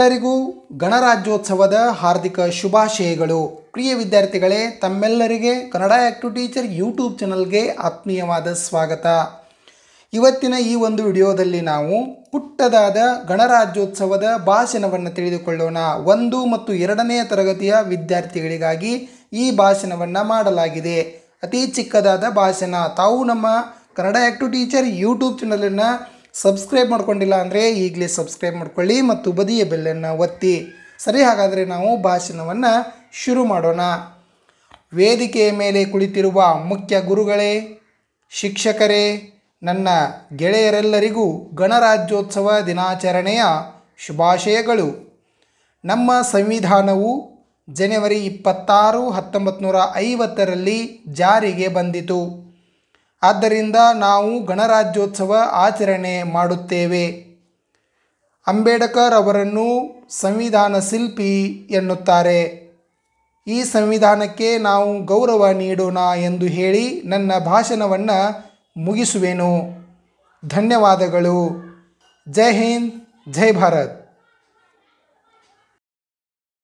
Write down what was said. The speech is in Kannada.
ಎಲ್ಲರಿಗೂ ಗಣರಾಜ್ಯೋತ್ಸವದ ಹಾರ್ದಿಕ ಶುಭಾಶಯಗಳು. ಪ್ರಿಯ ವಿದ್ಯಾರ್ಥಿಗಳೇ, ತಮ್ಮೆಲ್ಲರಿಗೆ ಕನ್ನಡ ಆ್ಯಕ್ಟಿವ್ ಟೀಚರ್ ಯೂಟ್ಯೂಬ್ ಚಾನಲ್ಗೆ ಆತ್ಮೀಯವಾದ ಸ್ವಾಗತ. ಇವತ್ತಿನ ಈ ಒಂದು ವಿಡಿಯೋದಲ್ಲಿ ನಾವು ಪುಟ್ಟದಾದ ಗಣರಾಜ್ಯೋತ್ಸವದ ಭಾಷಣವನ್ನು ತಿಳಿದುಕೊಳ್ಳೋಣ. ಒಂದು ಮತ್ತು ಎರಡನೆಯ ತರಗತಿಯ ವಿದ್ಯಾರ್ಥಿಗಳಿಗಾಗಿ ಈ ಭಾಷಣವನ್ನು ಮಾಡಲಾಗಿದೆ. ಅತಿ ಚಿಕ್ಕದಾದ ಭಾಷಣ ತಾವು ನಮ್ಮ ಕನ್ನಡ ಆ್ಯಕ್ಟಿವ್ ಟೀಚರ್ ಯೂಟ್ಯೂಬ್ ಚಾನಲನ್ನು ಸಬ್ಸ್ಕ್ರೈಬ್ ಮಾಡ್ಕೊಂಡಿಲ್ಲ ಅಂದರೆ ಈಗಲೇ ಸಬ್ಸ್ಕ್ರೈಬ್ ಮಾಡ್ಕೊಳ್ಳಿ ಮತ್ತು ಬದಿಯ ಬೆಲ್ಲನ್ನು ಒತ್ತಿ. ಸರಿ, ಹಾಗಾದರೆ ನಾವು ಭಾಷಣವನ್ನು ಶುರು ಮಾಡೋಣ. ವೇದಿಕೆಯ ಮೇಲೆ ಕುಳಿತಿರುವ ಮುಖ್ಯ ಗುರುಗಳೇ, ಶಿಕ್ಷಕರೇ, ನನ್ನ ಗೆಳೆಯರೆಲ್ಲರಿಗೂ ಗಣರಾಜ್ಯೋತ್ಸವ ದಿನಾಚರಣೆಯ ಶುಭಾಶಯಗಳು. ನಮ್ಮ ಸಂವಿಧಾನವು ಜನವರಿ ಇಪ್ಪತ್ತಾರು ಹತ್ತೊಂಬತ್ತು ನೂರ ಐವತ್ತರಲ್ಲಿ ಜಾರಿಗೆ ಬಂದಿತು. ಆದ್ದರಿಂದ ನಾವು ಗಣರಾಜ್ಯೋತ್ಸವ ಆಚರಣೆ ಮಾಡುತ್ತೇವೆ. ಅಂಬೇಡ್ಕರ್ ಅವರನ್ನು ಸಂವಿಧಾನ ಶಿಲ್ಪಿ ಎನ್ನುತ್ತಾರೆ. ಈ ಸಂವಿಧಾನಕ್ಕೆ ನಾವು ಗೌರವ ನೀಡೋಣ ಎಂದು ಹೇಳಿ ನನ್ನ ಭಾಷಣವನ್ನು ಮುಗಿಸುವೆನು. ಧನ್ಯವಾದಗಳು. ಜೈ ಹಿಂದ್, ಜೈ ಭಾರತ್.